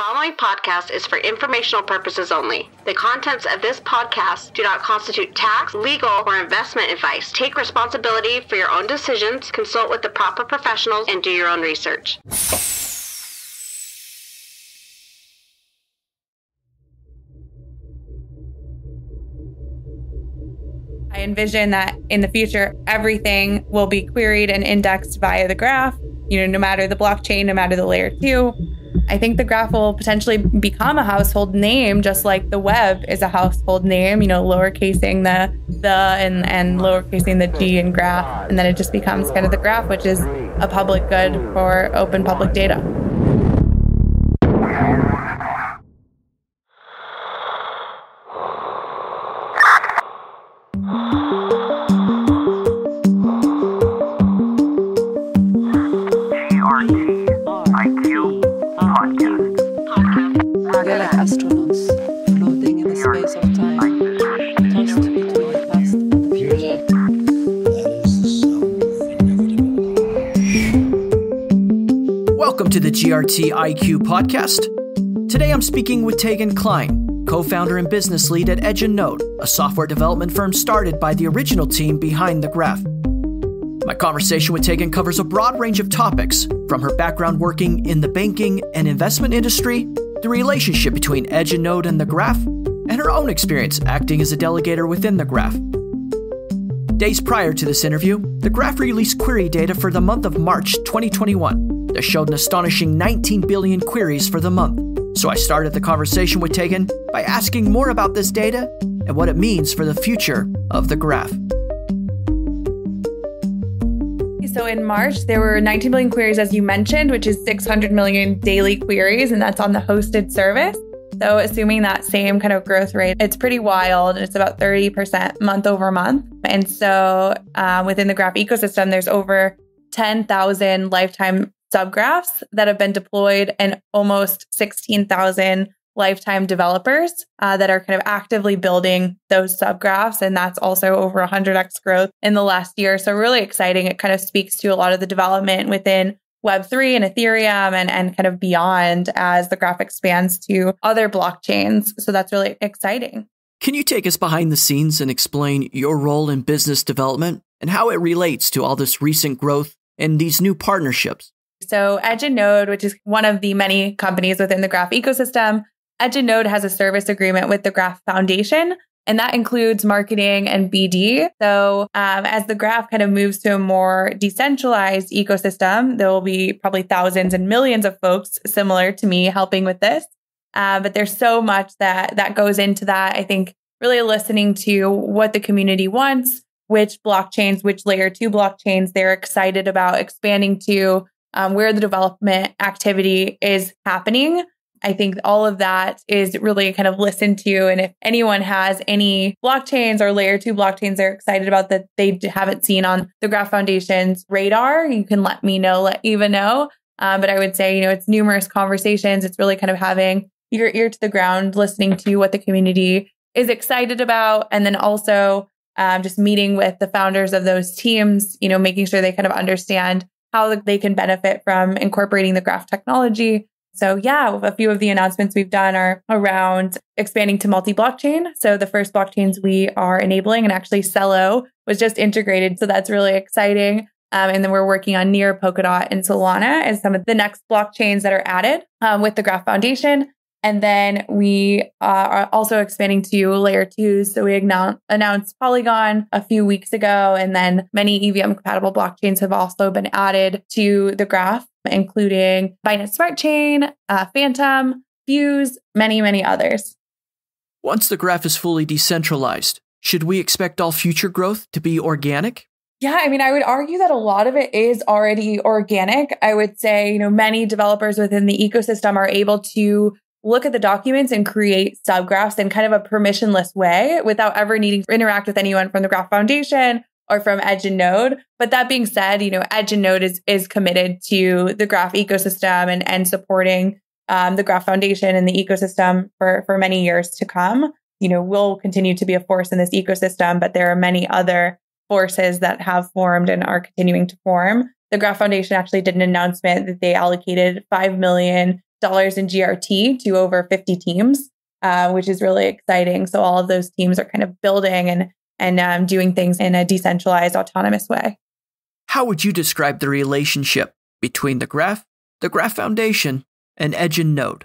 following podcast is for informational purposes only. The contents of this podcast do not constitute tax, legal, or investment advice. Take responsibility for your own decisions, consult with the proper professionals, and do your own research. I envision that in the future, everything will be queried and indexed via the graph, you know, no matter the blockchain, no matter the layer two. I think the graph will potentially become a household name, just like the web is a household name, you know, lowercasing the the and, and lowercasing the G in graph. And then it just becomes kind of the graph, which is a public good for open public data. To IQ podcast. Today I'm speaking with Tegan Kline, co founder and business lead at Edge and Node, a software development firm started by the original team behind the graph. My conversation with Tegan covers a broad range of topics, from her background working in the banking and investment industry, the relationship between Edge and Node and the graph, and her own experience acting as a delegator within the graph. Days prior to this interview, the graph released query data for the month of March 2021 that showed an astonishing 19 billion queries for the month. So I started the conversation with Tegan by asking more about this data and what it means for the future of the graph. So in March, there were 19 million queries, as you mentioned, which is 600 million daily queries, and that's on the hosted service. So assuming that same kind of growth rate, it's pretty wild. It's about 30% month over month. And so uh, within the graph ecosystem, there's over 10,000 lifetime subgraphs that have been deployed and almost 16,000 lifetime developers uh, that are kind of actively building those subgraphs. And that's also over 100x growth in the last year. So, really exciting. It kind of speaks to a lot of the development within Web3 and Ethereum and, and kind of beyond as the graph expands to other blockchains. So, that's really exciting. Can you take us behind the scenes and explain your role in business development and how it relates to all this recent growth and these new partnerships? So, Edge and Node, which is one of the many companies within the Graph ecosystem, Edge and Node has a service agreement with the Graph Foundation, and that includes marketing and BD. So, um, as the Graph kind of moves to a more decentralized ecosystem, there will be probably thousands and millions of folks similar to me helping with this. Uh, but there's so much that that goes into that. I think really listening to what the community wants, which blockchains, which layer two blockchains they're excited about expanding to, um, where the development activity is happening. I think all of that is really kind of listened to. And if anyone has any blockchains or layer two blockchains they're excited about that they haven't seen on the Graph Foundation's radar, you can let me know, let Eva know. Um, but I would say, you know, it's numerous conversations. It's really kind of having your ear to the ground, listening to what the community is excited about. And then also um, just meeting with the founders of those teams, you know, making sure they kind of understand how they can benefit from incorporating the graph technology so, yeah, a few of the announcements we've done are around expanding to multi blockchain. So, the first blockchains we are enabling, and actually Celo was just integrated. So, that's really exciting. Um, and then we're working on Near, Polkadot, and Solana as some of the next blockchains that are added um, with the Graph Foundation. And then we uh, are also expanding to layer twos. So we announced Polygon a few weeks ago, and then many EVM compatible blockchains have also been added to the graph, including Binance Smart Chain, uh, Fantom, Fuse, many, many others. Once the graph is fully decentralized, should we expect all future growth to be organic? Yeah, I mean, I would argue that a lot of it is already organic. I would say, you know, many developers within the ecosystem are able to look at the documents and create subgraphs in kind of a permissionless way without ever needing to interact with anyone from the Graph Foundation or from Edge and Node. But that being said, you know, Edge and Node is is committed to the Graph ecosystem and and supporting um, the Graph Foundation and the ecosystem for for many years to come. You know, we'll continue to be a force in this ecosystem, but there are many other forces that have formed and are continuing to form. The Graph Foundation actually did an announcement that they allocated 5 million dollars in GRT to over 50 teams, uh, which is really exciting. So all of those teams are kind of building and and um, doing things in a decentralized, autonomous way. How would you describe the relationship between the Graph, the Graph Foundation, and Edge and Node?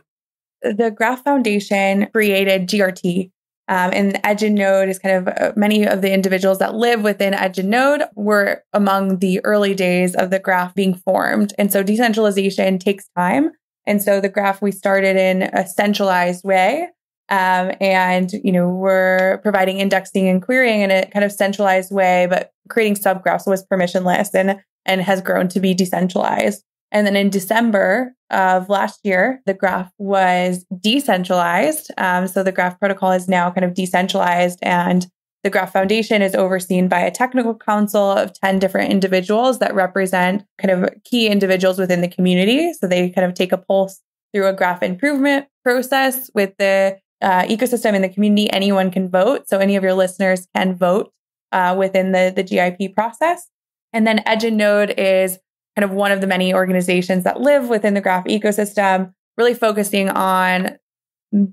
The Graph Foundation created GRT, um, and Edge and Node is kind of uh, many of the individuals that live within Edge and Node were among the early days of the graph being formed. And so decentralization takes time. And so the graph we started in a centralized way. Um, and, you know, we're providing indexing and querying in a kind of centralized way, but creating subgraphs was permissionless and, and has grown to be decentralized. And then in December of last year, the graph was decentralized. Um, so the graph protocol is now kind of decentralized and the Graph Foundation is overseen by a technical council of 10 different individuals that represent kind of key individuals within the community. So they kind of take a pulse through a graph improvement process with the uh, ecosystem in the community. Anyone can vote. So any of your listeners can vote uh, within the, the GIP process. And then Edge and Node is kind of one of the many organizations that live within the graph ecosystem, really focusing on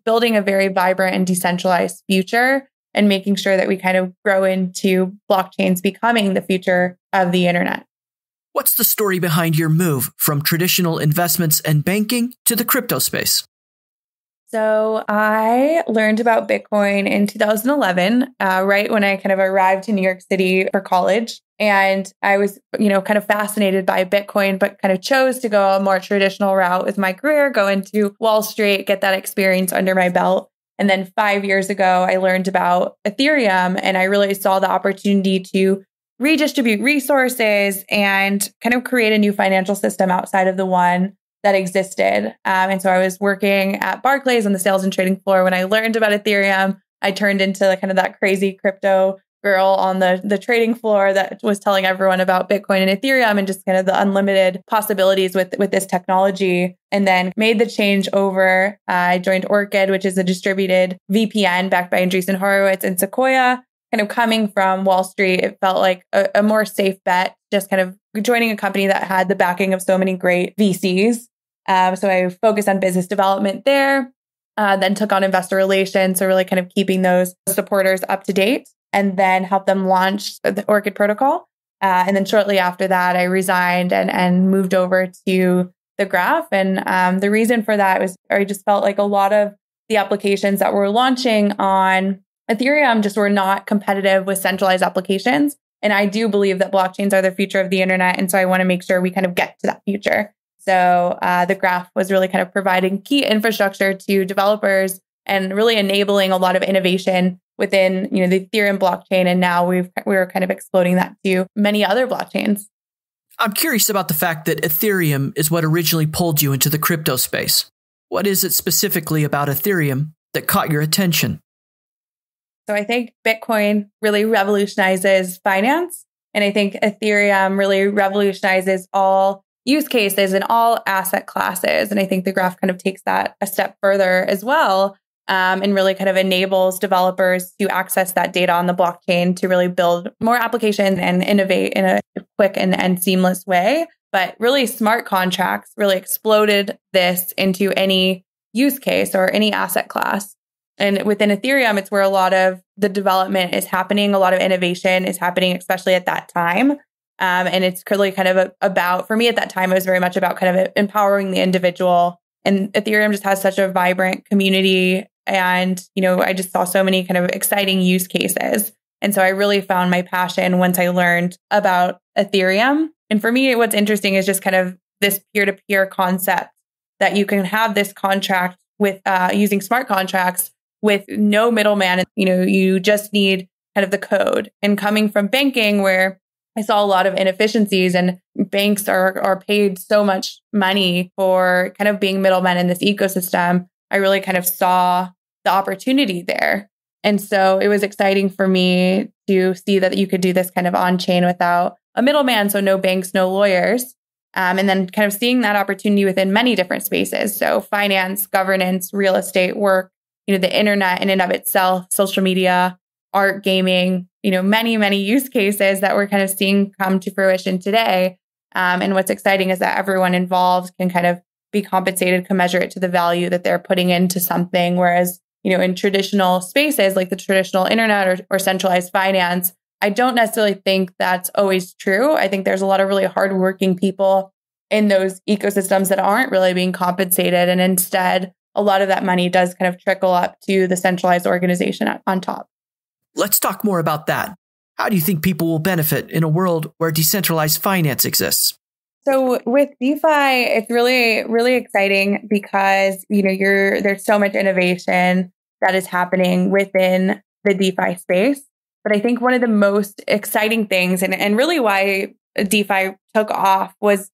building a very vibrant and decentralized future and making sure that we kind of grow into blockchains becoming the future of the internet. What's the story behind your move from traditional investments and banking to the crypto space? So I learned about Bitcoin in 2011, uh, right when I kind of arrived to New York City for college. And I was, you know, kind of fascinated by Bitcoin, but kind of chose to go a more traditional route with my career, go into Wall Street, get that experience under my belt. And then five years ago, I learned about Ethereum and I really saw the opportunity to redistribute resources and kind of create a new financial system outside of the one that existed. Um, and so I was working at Barclays on the sales and trading floor when I learned about Ethereum. I turned into kind of that crazy crypto girl on the the trading floor that was telling everyone about Bitcoin and Ethereum and just kind of the unlimited possibilities with with this technology. And then made the change over. I joined Orchid, which is a distributed VPN backed by Andreessen Horowitz and Sequoia. Kind of coming from Wall Street, it felt like a, a more safe bet. Just kind of joining a company that had the backing of so many great VCs. Um, so I focused on business development there. Uh, then took on investor relations, so really kind of keeping those supporters up to date and then help them launch the Orchid protocol. Uh, and then shortly after that, I resigned and, and moved over to the graph. And um, the reason for that was I just felt like a lot of the applications that were launching on Ethereum just were not competitive with centralized applications. And I do believe that blockchains are the future of the internet. And so I want to make sure we kind of get to that future. So uh, the graph was really kind of providing key infrastructure to developers and really enabling a lot of innovation within you know the Ethereum blockchain, and now we've we're kind of exploding that to many other blockchains. I'm curious about the fact that Ethereum is what originally pulled you into the crypto space. What is it specifically about Ethereum that caught your attention? So I think Bitcoin really revolutionizes finance. And I think Ethereum really revolutionizes all use cases and all asset classes. And I think the graph kind of takes that a step further as well um, and really kind of enables developers to access that data on the blockchain to really build more applications and innovate in a quick and, and seamless way. But really, smart contracts really exploded this into any use case or any asset class. And within Ethereum, it's where a lot of the development is happening, a lot of innovation is happening, especially at that time. Um, and it's really kind of a, about, for me at that time, it was very much about kind of empowering the individual. And Ethereum just has such a vibrant community and, you know, I just saw so many kind of exciting use cases. And so I really found my passion once I learned about Ethereum. And for me, what's interesting is just kind of this peer to peer concept that you can have this contract with uh, using smart contracts with no middleman. And you know, you just need kind of the code. And coming from banking, where I saw a lot of inefficiencies and banks are, are paid so much money for kind of being middlemen in this ecosystem. I really kind of saw the opportunity there. And so it was exciting for me to see that you could do this kind of on chain without a middleman. So no banks, no lawyers. Um, and then kind of seeing that opportunity within many different spaces. So finance, governance, real estate, work, you know, the internet in and of itself, social media, art, gaming, you know, many, many use cases that we're kind of seeing come to fruition today. Um, and what's exciting is that everyone involved can kind of be compensated commensurate to the value that they're putting into something. Whereas, you know, in traditional spaces like the traditional internet or, or centralized finance, I don't necessarily think that's always true. I think there's a lot of really hardworking people in those ecosystems that aren't really being compensated. And instead, a lot of that money does kind of trickle up to the centralized organization on top. Let's talk more about that. How do you think people will benefit in a world where decentralized finance exists? So with DeFi, it's really, really exciting because, you know, you're there's so much innovation that is happening within the DeFi space. But I think one of the most exciting things and, and really why DeFi took off was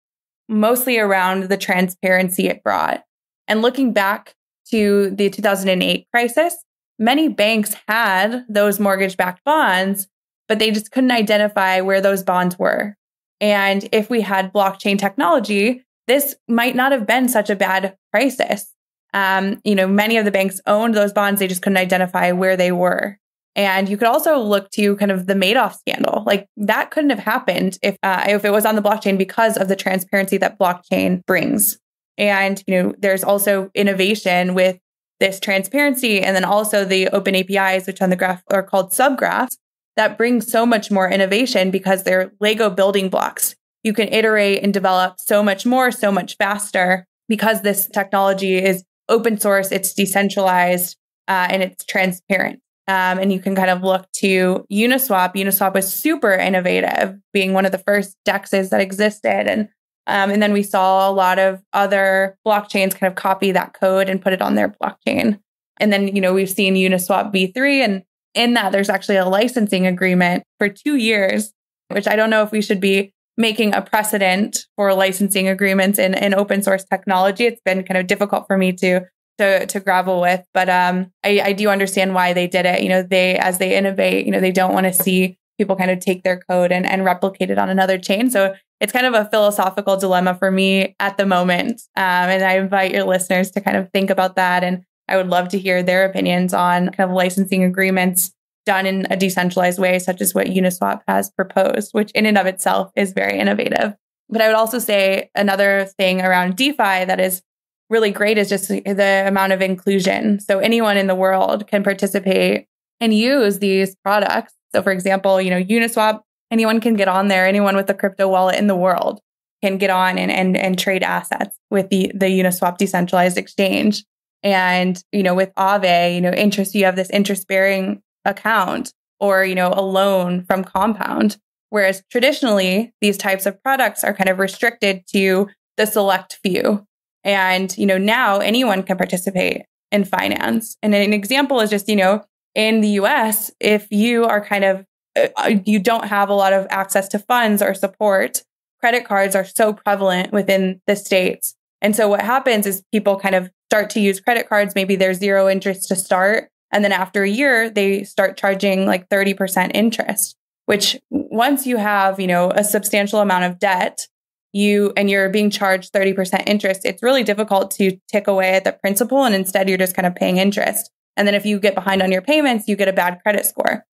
mostly around the transparency it brought. And looking back to the 2008 crisis, many banks had those mortgage backed bonds, but they just couldn't identify where those bonds were. And if we had blockchain technology, this might not have been such a bad crisis. Um, you know, many of the banks owned those bonds, they just couldn't identify where they were. And you could also look to kind of the Madoff scandal. Like that couldn't have happened if uh, if it was on the blockchain because of the transparency that blockchain brings. And you know, there's also innovation with this transparency, and then also the open APIs, which on the graph are called subgraphs, that brings so much more innovation because they're Lego building blocks. You can iterate and develop so much more, so much faster because this technology is open source, it's decentralized, uh, and it's transparent. Um, and you can kind of look to Uniswap. Uniswap was super innovative, being one of the first dexes that existed. And um, and then we saw a lot of other blockchains kind of copy that code and put it on their blockchain. And then, you know, we've seen Uniswap v3. And in that, there's actually a licensing agreement for two years, which I don't know if we should be making a precedent for licensing agreements in, in open source technology. It's been kind of difficult for me to to to gravel with. But um, I, I do understand why they did it. You know, they as they innovate, you know, they don't want to see people kind of take their code and, and replicate it on another chain. So it's kind of a philosophical dilemma for me at the moment. Um, and I invite your listeners to kind of think about that. And I would love to hear their opinions on kind of licensing agreements done in a decentralized way, such as what Uniswap has proposed, which in and of itself is very innovative. But I would also say another thing around DeFi that is really great is just the amount of inclusion. So anyone in the world can participate and use these products. So for example, you know, Uniswap, anyone can get on there, anyone with a crypto wallet in the world can get on and and, and trade assets with the the Uniswap decentralized exchange. And, you know, with Aave, you know, interest, you have this interest bearing account or, you know, a loan from Compound. Whereas traditionally, these types of products are kind of restricted to the select few. And, you know, now anyone can participate in finance. And an example is just, you know, in the US, if you are kind of, uh, uh, you don't have a lot of access to funds or support, credit cards are so prevalent within the states. And so what happens is people kind of start to use credit cards. Maybe they're zero interest to start. And then after a year, they start charging like 30% interest, which once you have, you know, a substantial amount of debt, you and you're being charged 30% interest, it's really difficult to tick away at the principal. And instead, you're just kind of paying interest. And then if you get behind on your payments, you get a bad credit score.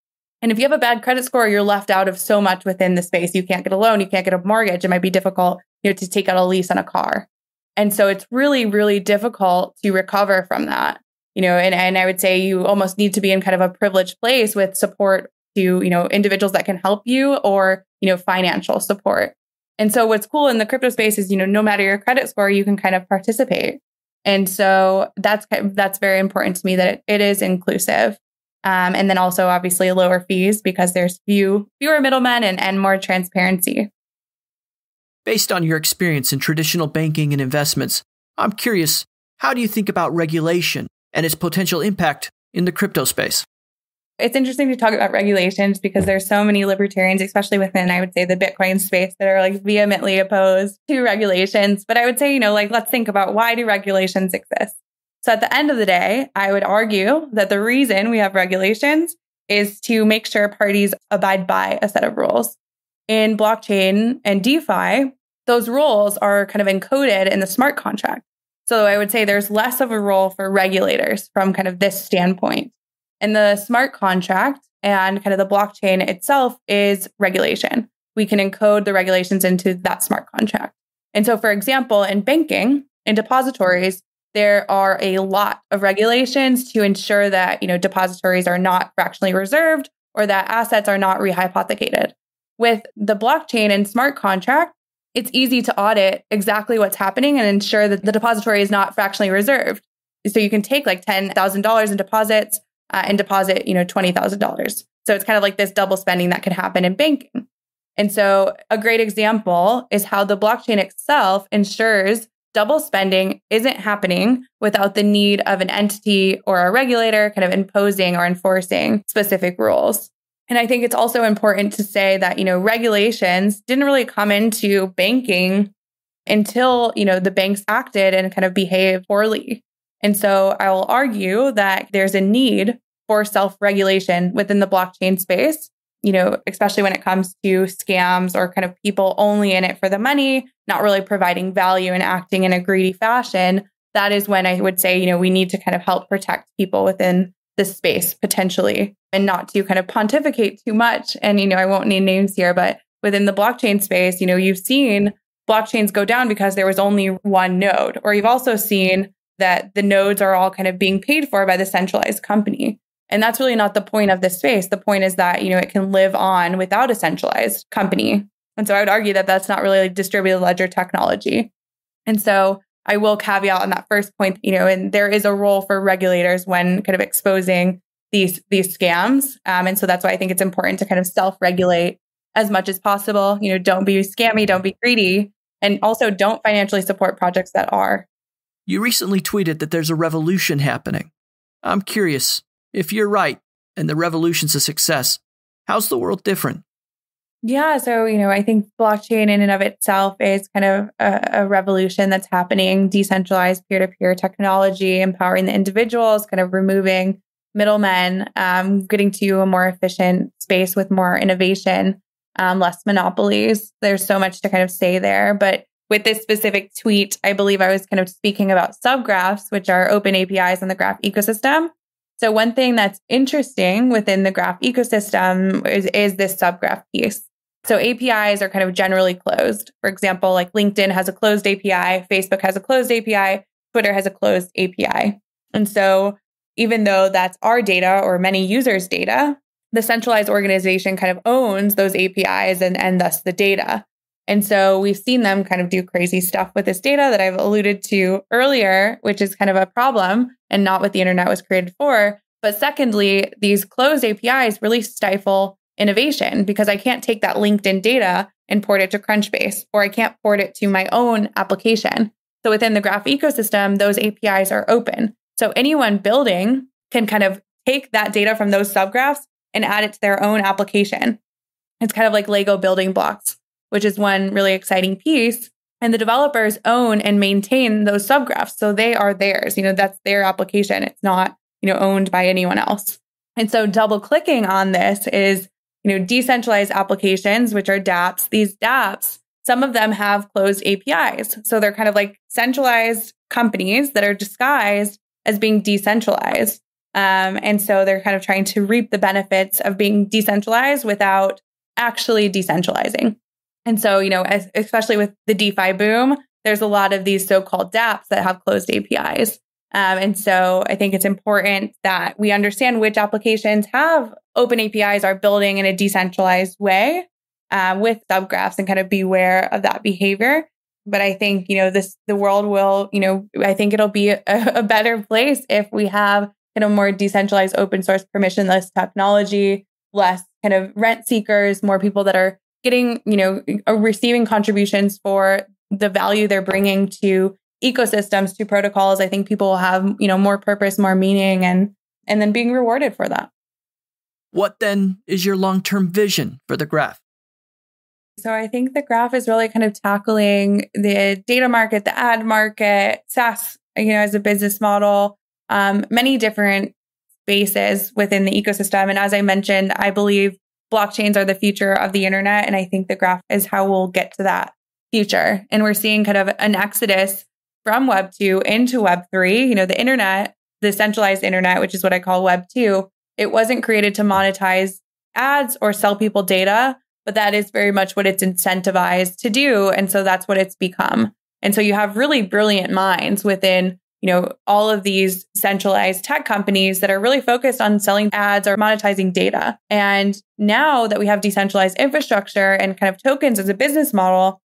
And if you have a bad credit score, you're left out of so much within the space. You can't get a loan, you can't get a mortgage. It might be difficult, you know, to take out a lease on a car. And so it's really, really difficult to recover from that. You know, and, and I would say you almost need to be in kind of a privileged place with support to, you know, individuals that can help you or, you know, financial support. And so what's cool in the crypto space is, you know, no matter your credit score, you can kind of participate. And so that's that's very important to me that it, it is inclusive. Um, and then also obviously lower fees because there's few fewer middlemen and, and more transparency. Based on your experience in traditional banking and investments, I'm curious, how do you think about regulation and its potential impact in the crypto space? It's interesting to talk about regulations because there's so many libertarians, especially within, I would say, the Bitcoin space that are like vehemently opposed to regulations. But I would say, you know, like, let's think about why do regulations exist? So at the end of the day, I would argue that the reason we have regulations is to make sure parties abide by a set of rules. In blockchain and DeFi, those rules are kind of encoded in the smart contract. So I would say there's less of a role for regulators from kind of this standpoint. And the smart contract and kind of the blockchain itself is regulation. We can encode the regulations into that smart contract. And so, for example, in banking, in depositories, there are a lot of regulations to ensure that, you know, depositories are not fractionally reserved or that assets are not rehypothecated. With the blockchain and smart contract, it's easy to audit exactly what's happening and ensure that the depository is not fractionally reserved. So you can take like $10,000 in deposits uh, and deposit, you know, $20,000. So it's kind of like this double spending that can happen in banking. And so a great example is how the blockchain itself ensures double spending isn't happening without the need of an entity or a regulator kind of imposing or enforcing specific rules. And I think it's also important to say that, you know, regulations didn't really come into banking until, you know, the banks acted and kind of behaved poorly. And so I will argue that there's a need for self regulation within the blockchain space, you know, especially when it comes to scams or kind of people only in it for the money, not really providing value and acting in a greedy fashion. That is when I would say, you know, we need to kind of help protect people within this space potentially and not to kind of pontificate too much. And, you know, I won't name names here, but within the blockchain space, you know, you've seen blockchains go down because there was only one node, or you've also seen that the nodes are all kind of being paid for by the centralized company. And that's really not the point of this space. The point is that, you know, it can live on without a centralized company. And so I would argue that that's not really distributed ledger technology. And so I will caveat on that first point, you know, and there is a role for regulators when kind of exposing these these scams. Um, and so that's why I think it's important to kind of self-regulate as much as possible. You know, don't be scammy, don't be greedy, and also don't financially support projects that are. You recently tweeted that there's a revolution happening. I'm curious if you're right and the revolution's a success. How's the world different? Yeah. So, you know, I think blockchain in and of itself is kind of a, a revolution that's happening, decentralized peer to peer technology, empowering the individuals, kind of removing middlemen, um, getting to a more efficient space with more innovation, um, less monopolies. There's so much to kind of say there. But with this specific tweet, I believe I was kind of speaking about subgraphs, which are open APIs in the graph ecosystem. So one thing that's interesting within the graph ecosystem is, is this subgraph piece. So APIs are kind of generally closed. For example, like LinkedIn has a closed API, Facebook has a closed API, Twitter has a closed API. And so even though that's our data or many users' data, the centralized organization kind of owns those APIs and, and thus the data. And so we've seen them kind of do crazy stuff with this data that I've alluded to earlier, which is kind of a problem and not what the internet was created for. But secondly, these closed APIs really stifle innovation because I can't take that LinkedIn data and port it to Crunchbase, or I can't port it to my own application. So within the graph ecosystem, those APIs are open. So anyone building can kind of take that data from those subgraphs and add it to their own application. It's kind of like Lego building blocks, which is one really exciting piece. And the developers own and maintain those subgraphs. So they are theirs. You know, that's their application. It's not, you know, owned by anyone else. And so double clicking on this is you know, decentralized applications, which are dApps, these dApps, some of them have closed APIs. So they're kind of like centralized companies that are disguised as being decentralized. Um, and so they're kind of trying to reap the benefits of being decentralized without actually decentralizing. And so, you know, especially with the DeFi boom, there's a lot of these so called dApps that have closed APIs. Um, and so I think it's important that we understand which applications have open APIs are building in a decentralized way uh, with subgraphs and kind of beware of that behavior. But I think, you know, this, the world will, you know, I think it'll be a, a better place if we have kind of more decentralized open source permissionless technology, less kind of rent seekers, more people that are getting, you know, receiving contributions for the value they're bringing to ecosystems to protocols, I think people will have, you know, more purpose, more meaning and and then being rewarded for that. What then is your long-term vision for the graph? So I think the graph is really kind of tackling the data market, the ad market, SaaS, you know, as a business model, um, many different spaces within the ecosystem. And as I mentioned, I believe blockchains are the future of the internet. And I think the graph is how we'll get to that future. And we're seeing kind of an exodus from Web 2 into Web 3. You know, the internet, the centralized internet, which is what I call Web 2, it wasn't created to monetize ads or sell people data, but that is very much what it's incentivized to do. And so that's what it's become. And so you have really brilliant minds within you know all of these centralized tech companies that are really focused on selling ads or monetizing data and now that we have decentralized infrastructure and kind of tokens as a business model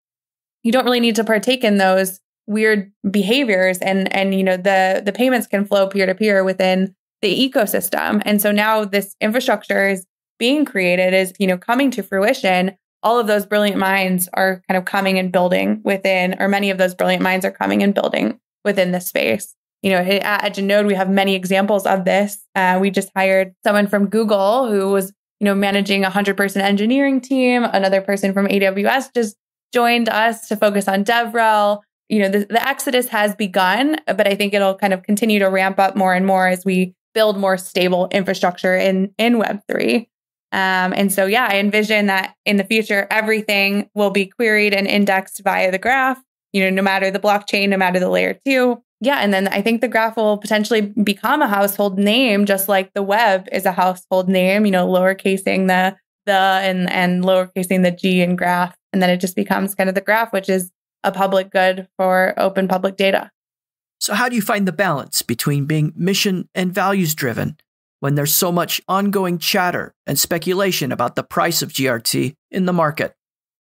you don't really need to partake in those weird behaviors and and you know the the payments can flow peer to peer within the ecosystem. And so now this infrastructure is being created is you know coming to fruition. All of those brilliant minds are kind of coming and building within or many of those brilliant minds are coming and building within the space. You know at Node we have many examples of this. Uh, we just hired someone from google who was you know managing a 100 person engineering team. Another person from aws just joined us to focus on devrel you know the, the exodus has begun but i think it'll kind of continue to ramp up more and more as we build more stable infrastructure in in web3 um, and so yeah i envision that in the future everything will be queried and indexed via the graph you know no matter the blockchain no matter the layer two. Yeah and then i think the graph will potentially become a household name just like the web is a household name you know lowercasing the the and and lowercasing the g in graph and then it just becomes kind of the graph which is a public good for open public data. So, how do you find the balance between being mission and values driven when there's so much ongoing chatter and speculation about the price of GRT in the market?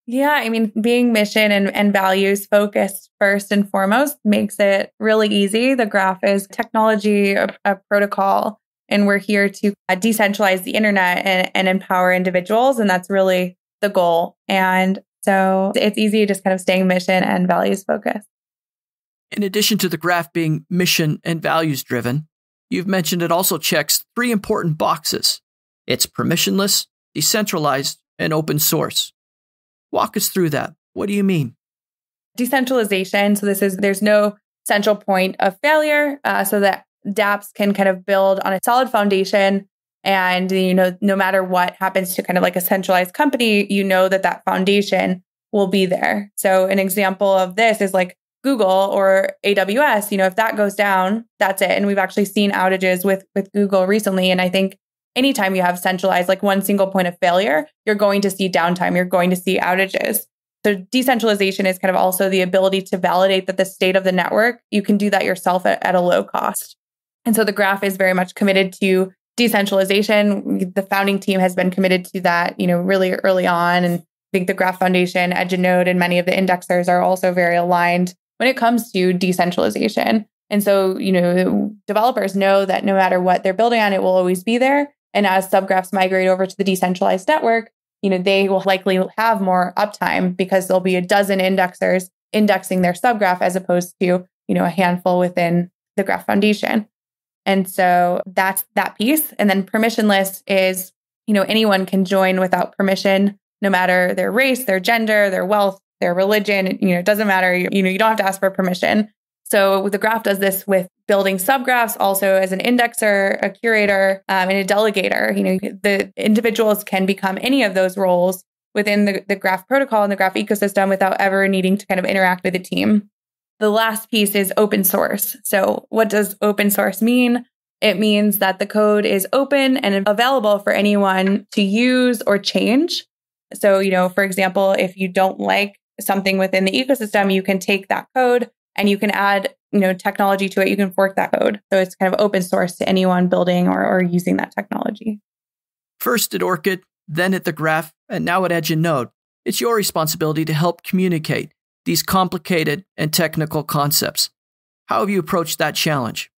Yeah, I mean, being mission and, and values focused first and foremost makes it really easy. The graph is technology, a, a protocol, and we're here to decentralize the internet and, and empower individuals. And that's really the goal. And so it's easy just kind of staying mission and values focused. In addition to the graph being mission and values driven, you've mentioned it also checks three important boxes it's permissionless, decentralized, and open source. Walk us through that. What do you mean? Decentralization. So, this is there's no central point of failure uh, so that dApps can kind of build on a solid foundation and, you know, no matter what happens to kind of like a centralized company, you know that that foundation will be there. So, an example of this is like Google or AWS, you know, if that goes down, that's it. And we've actually seen outages with with Google recently and I think anytime you have centralized like one single point of failure, you're going to see downtime, you're going to see outages. So decentralization is kind of also the ability to validate that the state of the network, you can do that yourself at, at a low cost. And so the graph is very much committed to decentralization. The founding team has been committed to that, you know, really early on. And I think the Graph Foundation, EdgeNode, and Node, and many of the indexers are also very aligned when it comes to decentralization. And so, you know, developers know that no matter what they're building on, it will always be there. And as subgraphs migrate over to the decentralized network, you know, they will likely have more uptime because there'll be a dozen indexers indexing their subgraph as opposed to, you know, a handful within the Graph Foundation. And so that's that piece. And then permissionless is, you know, anyone can join without permission, no matter their race, their gender, their wealth, their religion. You know, it doesn't matter. You, you know, you don't have to ask for permission. So the graph does this with building subgraphs, also as an indexer, a curator, um, and a delegator. You know, the individuals can become any of those roles within the, the graph protocol and the graph ecosystem without ever needing to kind of interact with a team. The last piece is open source. So, what does open source mean? It means that the code is open and available for anyone to use or change. So, you know, for example, if you don't like something within the ecosystem, you can take that code and you can add, you know, technology to it. You can fork that code. So it's kind of open source to anyone building or, or using that technology. First at Orchid, then at the Graph, and now at Edge and Node. it's your responsibility to help communicate these complicated and technical concepts. How have you approached that challenge?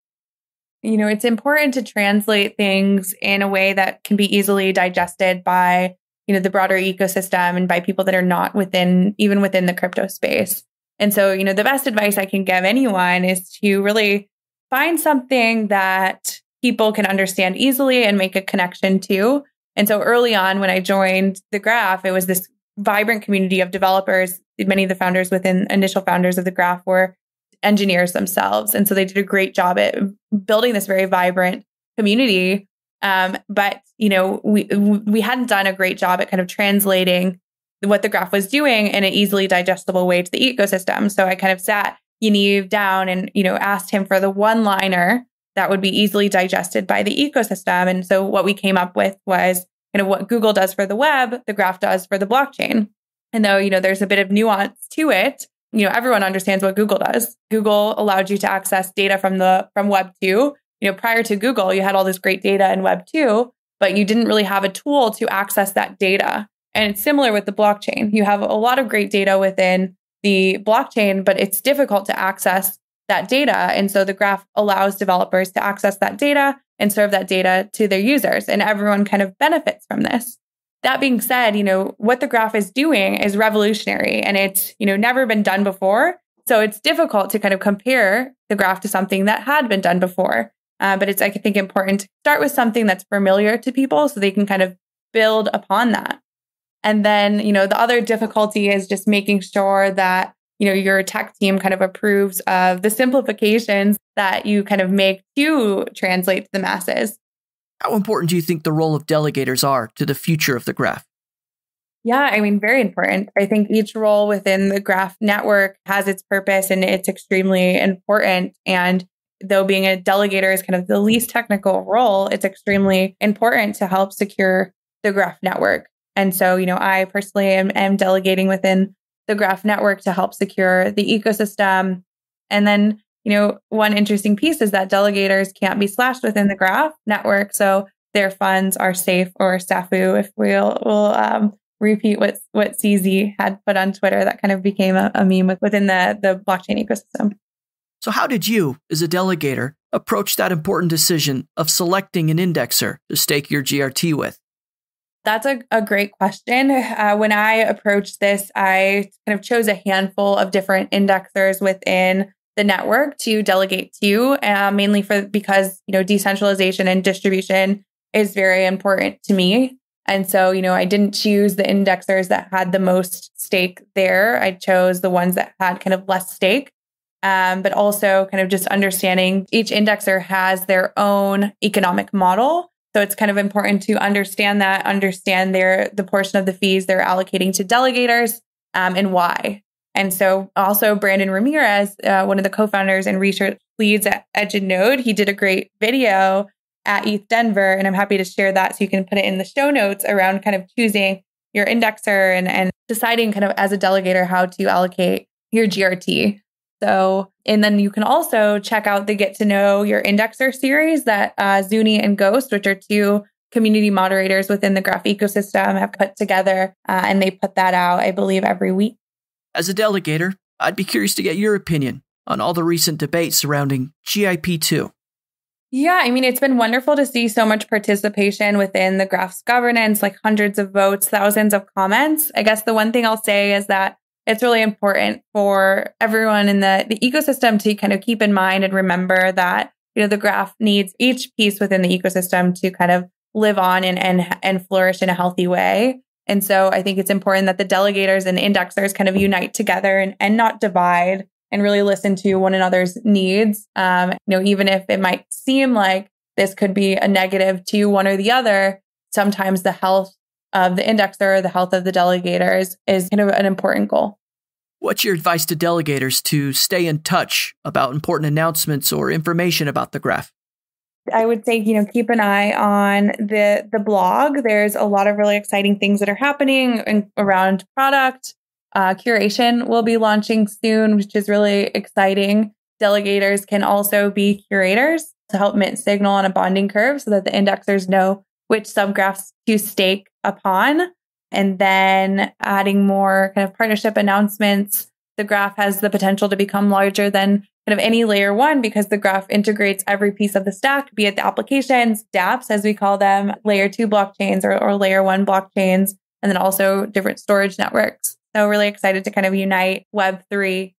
You know, it's important to translate things in a way that can be easily digested by, you know, the broader ecosystem and by people that are not within, even within the crypto space. And so, you know, the best advice I can give anyone is to really find something that people can understand easily and make a connection to. And so early on, when I joined the graph, it was this vibrant community of developers. Many of the founders within initial founders of the graph were engineers themselves. And so they did a great job at building this very vibrant community. Um, but you know, we we hadn't done a great job at kind of translating what the graph was doing in an easily digestible way to the ecosystem. So I kind of sat Yaniv down and you know asked him for the one liner that would be easily digested by the ecosystem. And so what we came up with was kind of what Google does for the web, the graph does for the blockchain. And though, you know, there's a bit of nuance to it, you know, everyone understands what Google does. Google allowed you to access data from the from Web 2. You know, prior to Google, you had all this great data in Web 2, but you didn't really have a tool to access that data. And it's similar with the blockchain. You have a lot of great data within the blockchain, but it's difficult to access that data. And so the graph allows developers to access that data and serve that data to their users. And everyone kind of benefits from this. That being said, you know, what the graph is doing is revolutionary and it's, you know, never been done before. So it's difficult to kind of compare the graph to something that had been done before. Uh, but it's, I think, important to start with something that's familiar to people so they can kind of build upon that. And then, you know, the other difficulty is just making sure that, you know, your tech team kind of approves of the simplifications that you kind of make to translate to the masses. How important do you think the role of delegators are to the future of the graph? Yeah, I mean, very important. I think each role within the graph network has its purpose and it's extremely important. And though being a delegator is kind of the least technical role, it's extremely important to help secure the graph network. And so, you know, I personally am, am delegating within the graph network to help secure the ecosystem. And then you know, one interesting piece is that delegators can't be slashed within the graph network. So their funds are safe or SAFU if we'll, we'll um, repeat what, what CZ had put on Twitter. That kind of became a, a meme within the, the blockchain ecosystem. So, how did you, as a delegator, approach that important decision of selecting an indexer to stake your GRT with? That's a, a great question. Uh, when I approached this, I kind of chose a handful of different indexers within the network to delegate to, uh, mainly for because you know decentralization and distribution is very important to me. And so, you know, I didn't choose the indexers that had the most stake there. I chose the ones that had kind of less stake. Um, but also kind of just understanding each indexer has their own economic model. So it's kind of important to understand that, understand their the portion of the fees they're allocating to delegators um, and why. And so, also Brandon Ramirez, uh, one of the co-founders and research leads at Edge and Node, he did a great video at ETH Denver, and I'm happy to share that so you can put it in the show notes around kind of choosing your indexer and, and deciding kind of as a delegator how to allocate your GRT. So, and then you can also check out the Get to Know Your Indexer series that uh, Zuni and Ghost, which are two community moderators within the Graph ecosystem, have put together. Uh, and they put that out, I believe, every week. As a delegator, I'd be curious to get your opinion on all the recent debates surrounding GIP2. Yeah, I mean, it's been wonderful to see so much participation within the Graph's governance, like hundreds of votes, thousands of comments. I guess the one thing I'll say is that it's really important for everyone in the, the ecosystem to kind of keep in mind and remember that, you know, the graph needs each piece within the ecosystem to kind of live on and, and, and flourish in a healthy way. And so I think it's important that the delegators and indexers kind of unite together and, and not divide and really listen to one another's needs. Um, you know, even if it might seem like this could be a negative to one or the other, sometimes the health of the indexer, the health of the delegators is kind of an important goal. What's your advice to delegators to stay in touch about important announcements or information about the graph? I would say, you know, keep an eye on the the blog. There's a lot of really exciting things that are happening in, around product. Uh, curation will be launching soon, which is really exciting. Delegators can also be curators to help mint signal on a bonding curve so that the indexers know which subgraphs to stake upon. And then adding more kind of partnership announcements. The graph has the potential to become larger than kind of any layer one because the graph integrates every piece of the stack, be it the applications, dApps, as we call them, layer two blockchains or, or layer one blockchains, and then also different storage networks. So, really excited to kind of unite Web3.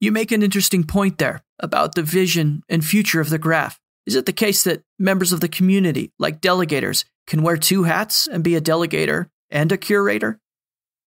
You make an interesting point there about the vision and future of the graph. Is it the case that members of the community, like delegators, can wear two hats and be a delegator and a curator?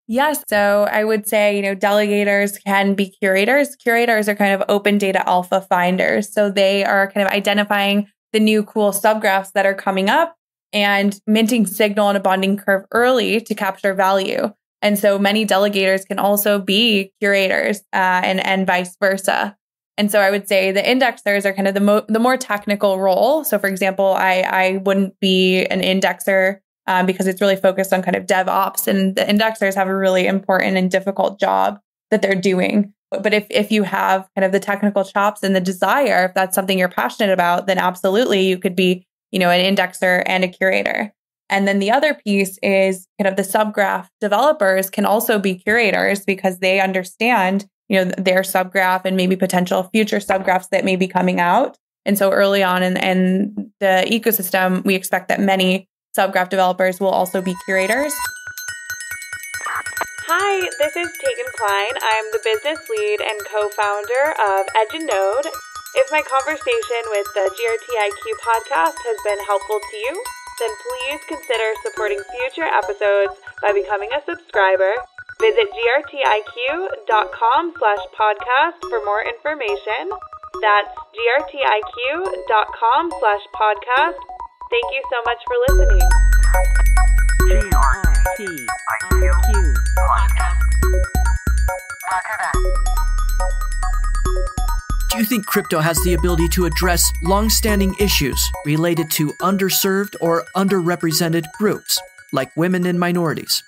Yes. So I would say, you know, delegators can be curators. Curators are kind of open data alpha finders. So they are kind of identifying the new cool subgraphs that are coming up and minting signal on a bonding curve early to capture value. And so many delegators can also be curators uh, and, and vice versa. And so I would say the indexers are kind of the, mo- the more technical role. So for example, I, I wouldn't be an indexer um, because it's really focused on kind of DevOps, and the indexers have a really important and difficult job. that they're doing. But if, if you have kind of the technical chops and the desire, if that's something you're passionate about, then absolutely you could be, you know, an indexer and a curator. And then the other piece is kind of the subgraph developers can also be curators because they understand, you know, their subgraph and maybe potential future subgraphs that may be coming out. And so early on in, in the ecosystem, we expect that many subgraph developers will also be curators. Hi, this is Tegan Kline. I'm the business lead and co-founder of Edge and Node. If my conversation with the GRTIQ podcast has been helpful to you, then please consider supporting future episodes by becoming a subscriber. Visit grtiq.com slash podcast for more information. That's grtiq.com slash podcast. Thank you so much for listening. G-R-T-I-Q. Do you think crypto has the ability to address long-standing issues related to underserved or underrepresented groups, like women and minorities?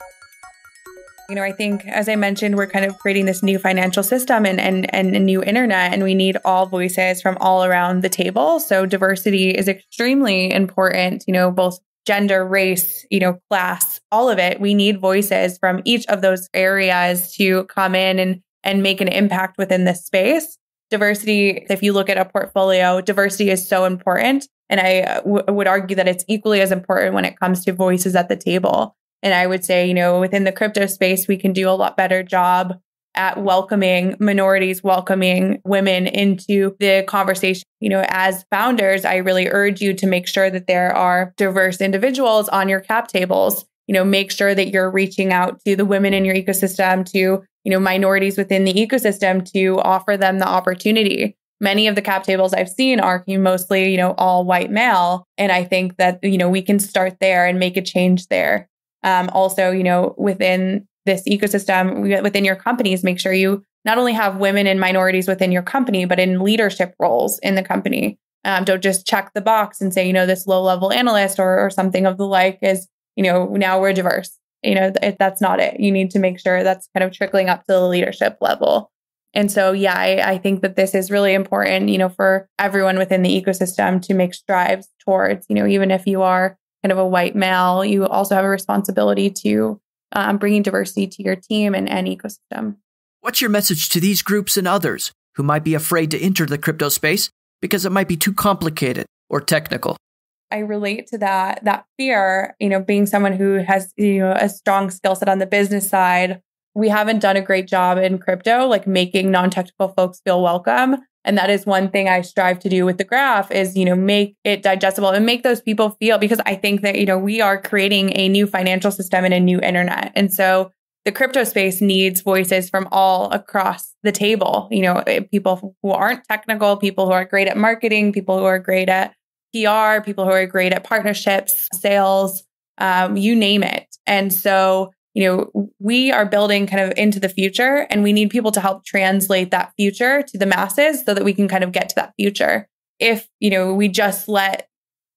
You know, I think as I mentioned, we're kind of creating this new financial system and, and, and a new internet, and we need all voices from all around the table. So diversity is extremely important, you know, both gender, race, you know, class, all of it. We need voices from each of those areas to come in and and make an impact within this space. Diversity, if you look at a portfolio, diversity is so important. And I uh, would argue that it's equally as important when it comes to voices at the table. And I would say, you know, within the crypto space, we can do a lot better job at welcoming minorities, welcoming women into the conversation. You know, as founders, I really urge you to make sure that there are diverse individuals on your cap tables. You know, make sure that you're reaching out to the women in your ecosystem, to, you know, minorities within the ecosystem to offer them the opportunity. Many of the cap tables I've seen are mostly, you know, all white male. And I think that, you know, we can start there and make a change there. Um, also, you know, within this ecosystem within your companies, make sure you not only have women and minorities within your company, but in leadership roles in the company. Um, don't just check the box and say, you know, this low level analyst or, or something of the like is, you know, now we're diverse. You know, th- that's not it. You need to make sure that's kind of trickling up to the leadership level. And so, yeah, I, I think that this is really important, you know, for everyone within the ecosystem to make strides towards, you know, even if you are kind of a white male, you also have a responsibility to um, bringing diversity to your team and, and ecosystem. What's your message to these groups and others who might be afraid to enter the crypto space because it might be too complicated or technical? I relate to that that fear, you know, being someone who has, you know, a strong skill set on the business side. We haven't done a great job in crypto like making non-technical folks feel welcome. And that is one thing I strive to do with the graph is, you know, make it digestible and make those people feel because I think that, you know, we are creating a new financial system and a new internet. And so the crypto space needs voices from all across the table, you know, eh, people who aren't technical, people who are great at marketing, people who are great at PR, people who are great at partnerships, sales, um, you name it. And so you know, we are building kind of into the future and we need people to help translate that future to the masses so that we can kind of get to that future. If, you know, we just let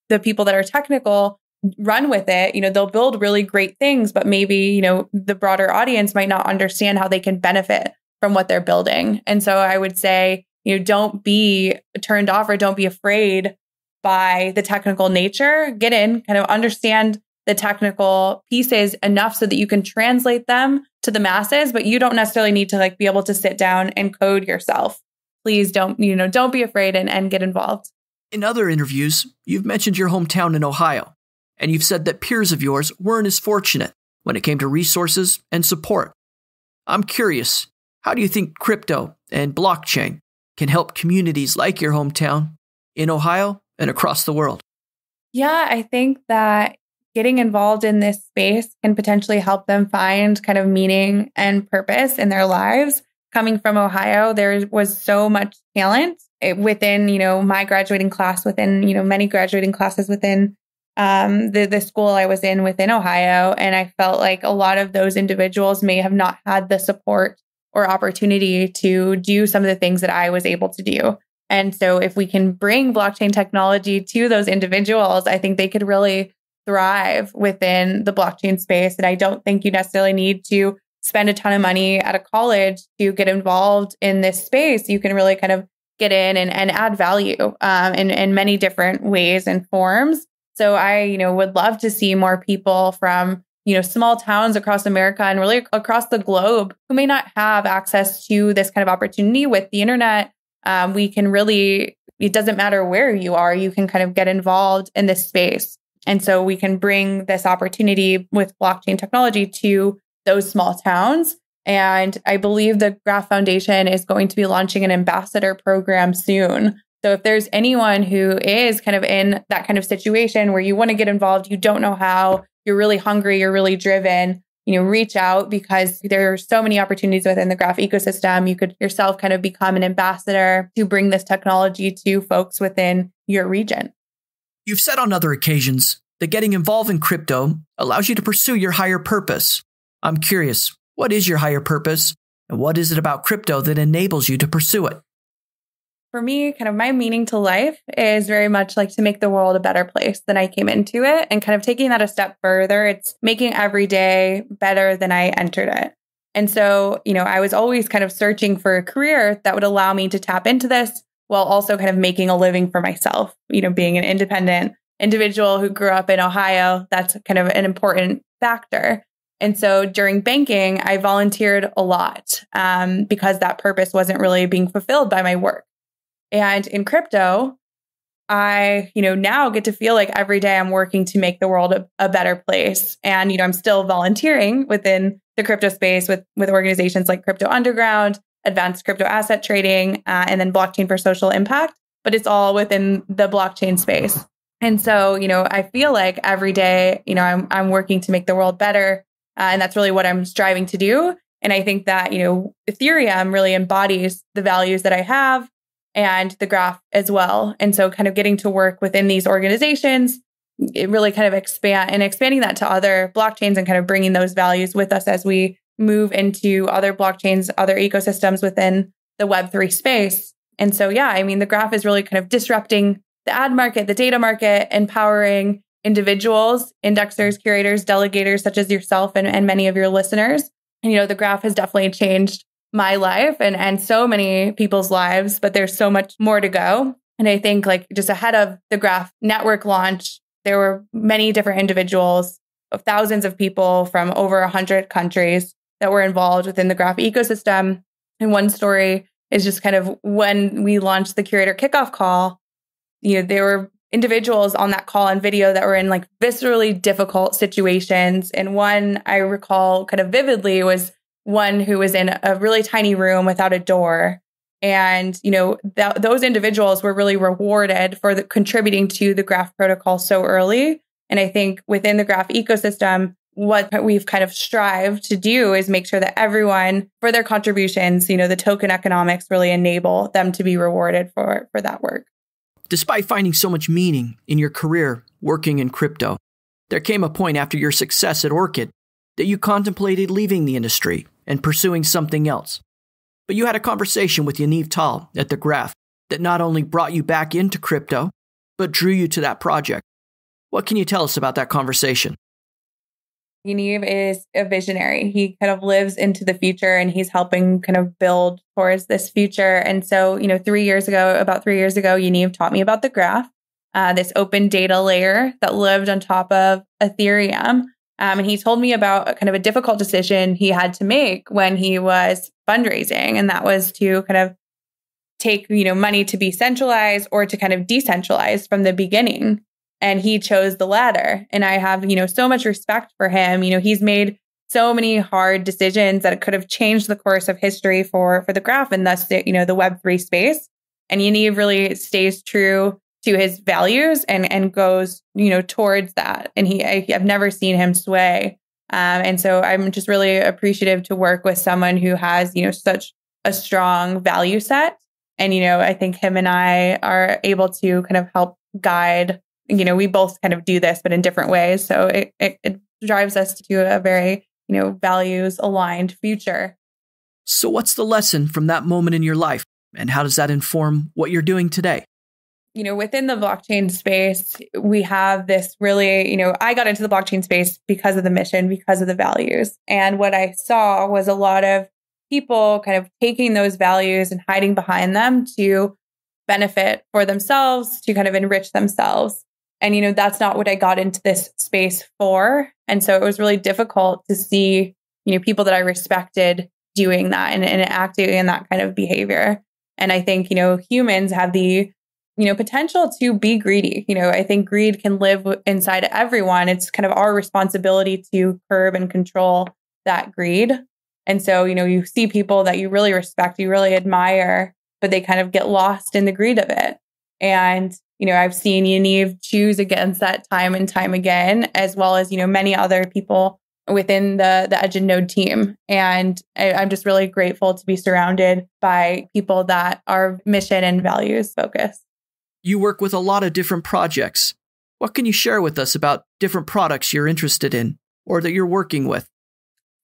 the people that are technical run with it, you know, they'll build really great things, but maybe, you know, the broader audience might not understand how they can benefit from what they're building. And so I would say, you know, don't be turned off or don't be afraid by the technical nature. Get in, kind of understand the technical pieces enough so that you can translate them to the masses, but you don't necessarily need to like be able to sit down and code yourself. Please don't, you know, don't be afraid and, and get involved. In other interviews, you've mentioned your hometown in Ohio, and you've said that peers of yours weren't as fortunate when it came to resources and support. I'm curious, how do you think crypto and blockchain can help communities like your hometown in Ohio and across the world? Yeah, I think that getting involved in this space can potentially help them find kind of meaning and purpose in their lives. Coming from Ohio, there was so much talent within, you know, my graduating class, within, you know, many graduating classes within um, the the school I was in within Ohio, and I felt like a lot of those individuals may have not had the support or opportunity to do some of the things that I was able to do. And so, if we can bring blockchain technology to those individuals, I think they could really thrive within the blockchain space. And I don't think you necessarily need to spend a ton of money at a college to get involved in this space, you can really kind of get in and, and add value um, in, in many different ways and forms. So I, you know, would love to see more people from, you know, small towns across America and really across the globe who may not have access to this kind of opportunity with the internet. Um, we can really, it doesn't matter where you are, you can kind of get involved in this space. And so we can bring this opportunity with blockchain technology to those small towns. And I believe the Graph Foundation is going to be launching an ambassador program soon. So if there's anyone who is kind of in that kind of situation where you want to get involved, you don't know how, you're really hungry, you're really driven, you know, reach out because there are so many opportunities within the graph ecosystem. You could yourself kind of become an ambassador to bring this technology to folks within your region. You've said on other occasions that getting involved in crypto allows you to pursue your higher purpose. I'm curious, what is your higher purpose? And what is it about crypto that enables you to pursue it? For me, kind of my meaning to life is very much like to make the world a better place than I came into it and kind of taking that a step further. It's making every day better than I entered it. And so, you know, I was always kind of searching for a career that would allow me to tap into this while also kind of making a living for myself, you know, being an independent individual who grew up in Ohio. That's kind of an important factor. And so during banking, I volunteered a lot um, because that purpose wasn't really being fulfilled by my work. And in crypto, I, you know, now get to feel like every day I'm working to make the world a, a, better place. And, you know, I'm still volunteering within the crypto space with, with organizations like Crypto Underground, Advanced Crypto Asset Trading, uh, and then Blockchain for Social Impact. But it's all within the blockchain space. And so, you know, I feel like every day, you know, I'm, I'm working to make the world better uh, and that's really what I'm striving to do. And I think that, you know, Ethereum really embodies the values that I have and the graph as well. And so kind of getting to work within these organizations, it really kind of expand and expanding that to other blockchains and kind of bringing those values with us as we move into other blockchains, other ecosystems within the Web3 space. And so, yeah, I mean, the graph is really kind of disrupting the ad market, the data market, empowering individuals, indexers, curators, delegators, such as yourself and, and many of your listeners. And, you know, the graph has definitely changed my life and, and so many people's lives, but there's so much more to go. And I think like just ahead of the graph network launch, there were many different individuals thousands of people from over 100 countries that were involved within the graph ecosystem. And one story is just kind of when we launched the curator kickoff call, you know, there were individuals on that call and video that were in like viscerally difficult situations. And one I recall kind of vividly was one who was in a really tiny room without a door. And, you know, th- those individuals were really rewarded for the, contributing to the graph protocol so early. And I think within the graph ecosystem, what we've kind of strived to do is make sure that everyone for their contributions, you know, the token economics really enable them to be rewarded for, for that work. Despite finding so much meaning in your career working in crypto, there came a point after your success at Orchid that you contemplated leaving the industry and pursuing something else. But you had a conversation with Yaniv Tal at The Graph that not only brought you back into crypto, but drew you to that project. What can you tell us about that conversation? Yaniv is a visionary. He kind of lives into the future and he's helping kind of build towards this future. And so, you know, three years ago, about three years ago, Yaniv taught me about the graph, uh, this open data layer that lived on top of Ethereum. Um, and he told me about kind of a difficult decision he had to make when he was fundraising. And that was to kind of take, you know, money to be centralized or to kind of decentralize from the beginning and he chose the latter. And I have, you know, so much respect for him. You know, he's made so many hard decisions that could have changed the course of history for for the graph and thus the, you know the web 3 space and Yaniv really stays true to his values and and goes you know towards that and he I, have never seen him sway um, and so i'm just really appreciative to work with someone who has you know such a strong value set and you know i think him and i are able to kind of help guide you know, we both kind of do this, but in different ways. So it, it, it drives us to a very, you know, values aligned future. So, what's the lesson from that moment in your life? And how does that inform what you're doing today? you know, within the blockchain space, we have this really, you know, I got into the blockchain space because of the mission, because of the values. And what I saw was a lot of people kind of taking those values and hiding behind them to benefit for themselves, to kind of enrich themselves. And, you know, that's not what I got into this space for. And so it was really difficult to see, you know, people that I respected doing that and, and acting in that kind of behavior. And I think, you know, humans have the you know, potential to be greedy. You know, I think greed can live inside everyone. It's kind of our responsibility to curb and control that greed. And so, you know, you see people that you really respect, you really admire, but they kind of get lost in the greed of it. And, you know, I've seen Yaniv choose against that time and time again, as well as, you know, many other people within the the Edge and Node team. And I, I'm just really grateful to be surrounded by people that are mission and values focused. You work with a lot of different projects. What can you share with us about different products you're interested in or that you're working with?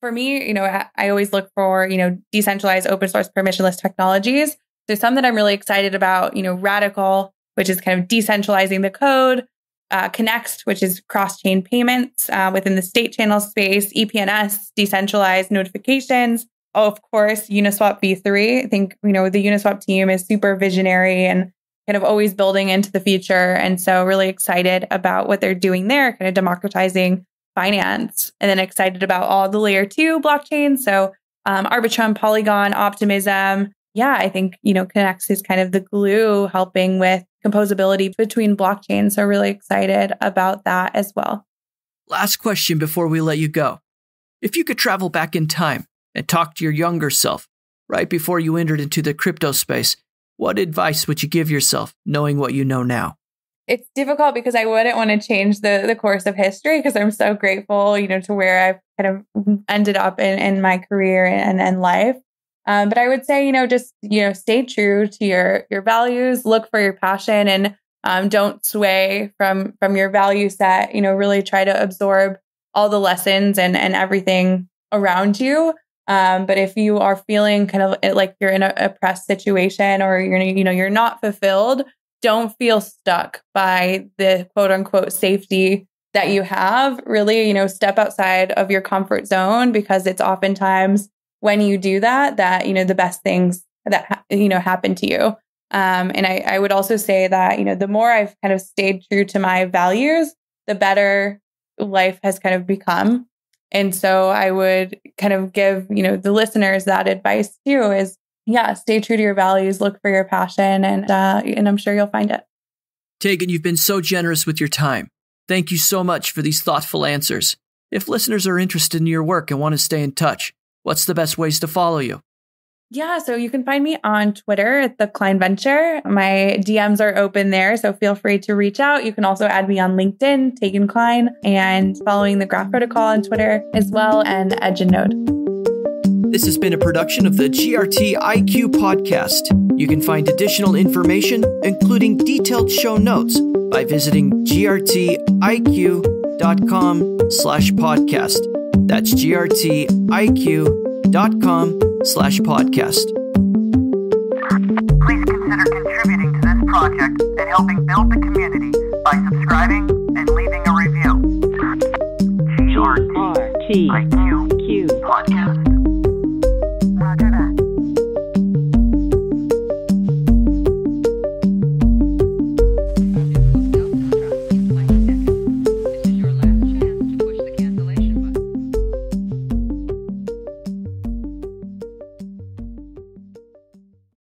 For me, you know, I always look for, you know, decentralized open source permissionless technologies. There's some that I'm really excited about, you know, Radicle, which is kind of decentralizing the code, uh, Connext, which is cross chain payments uh, within the state channel space, EPNS, decentralized notifications. Oh, of course, Uniswap v3. I think, you know, the Uniswap team is super visionary and kind of always building into the future. And so, really excited about what they're doing there, kind of democratizing finance, and then excited about all the layer two blockchains. So, um, Arbitrum, Polygon, Optimism. Yeah, I think, you know, Connext is kind of the glue helping with composability between blockchains. So, really excited about that as well. Last question before we let you go. If you could travel back in time and talk to your younger self right before you entered into the crypto space, what advice would you give yourself knowing what you know now? It's difficult because I wouldn't want to change the the course of history because I'm so grateful, you know, to where I've kind of ended up in, in my career and, and life. Um, but I would say, you know, just you know, stay true to your your values, look for your passion, and um, don't sway from from your value set. You know, really try to absorb all the lessons and and everything around you um, but if you are feeling kind of eh, like you're in a oppressed situation or you're, you know, you're not fulfilled, don't feel stuck by the quote unquote safety that you have. Really, you know, step outside of your comfort zone because it's oftentimes when you do that, that, you know, the best things that, you know, happen to you. Um, and I, I would also say that, you know, the more I've kind of stayed true to my values, the better life has kind of become. And so I would kind of give, you know, the listeners that advice too is yeah, stay true to your values, look for your passion, and uh, and I'm sure you'll find it. Tegan, you've been so generous with your time. Thank you so much for these thoughtful answers. If listeners are interested in your work and want to stay in touch, what's the best ways to follow you? Yeah, so you can find me on Twitter at the Kline Venture. My DMs are open there, so feel free to reach out. You can also add me on LinkedIn, Tegan Kline, and following the Graph Protocol on Twitter as well, and Edge and Node. This has been a production of the GRT IQ podcast. You can find additional information, including detailed show notes, by visiting grtiq.com slash podcast. That's grtiq.com slash podcast. Please consider contributing to this project and helping build the community by subscribing and leaving a review. GRT.